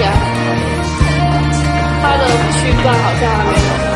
呀，他的躯干好像还没有。